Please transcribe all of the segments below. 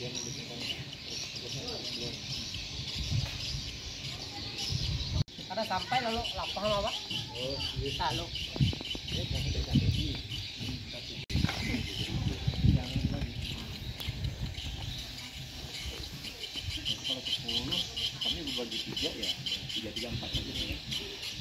Kada sampai lalu lapangan apa? Lalu. kalau 10 kami berbagi tiga ya tiga tiga empat aja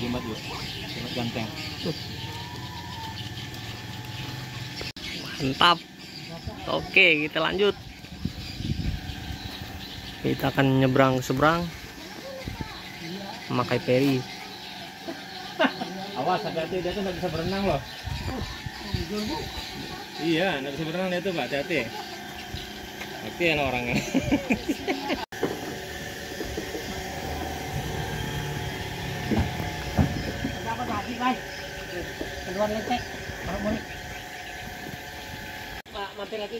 Jimat bu, jimat ganteng. Mantap. Oke, kita lanjut. Kita akan nyebrang seberang memakai peri. Awas hati-hati dia tuh nggak bisa berenang loh. Iya, nggak bisa berenang dia tuh pak, hati-hati. Hati ya orangnya. Bay. Keluar lecek. Harmonik. Pak, mampir lagi.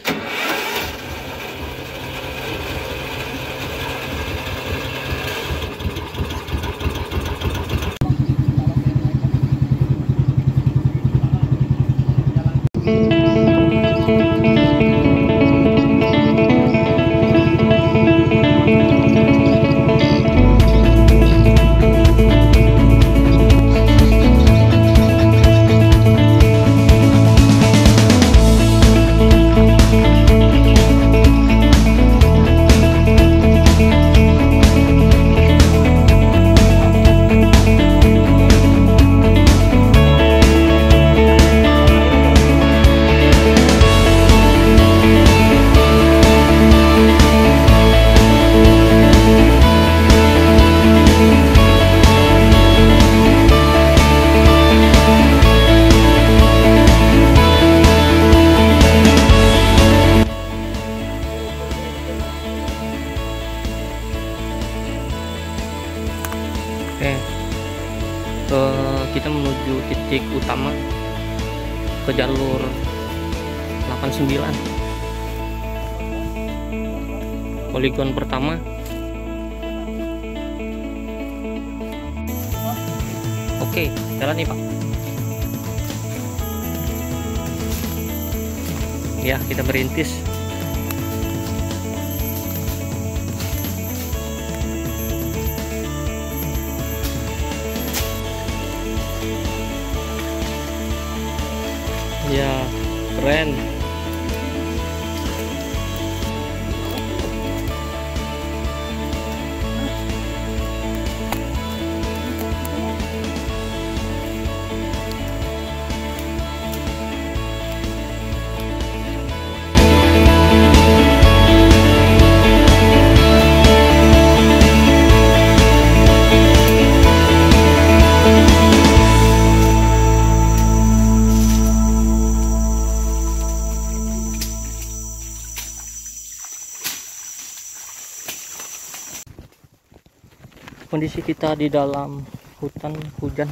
Eh, kita menuju titik utama ke jalur 89. Poligon pertama. Oke, jalan nih, Pak. Ya, kita merintis. Ya, keren. Kondisi kita di dalam hutan hujan.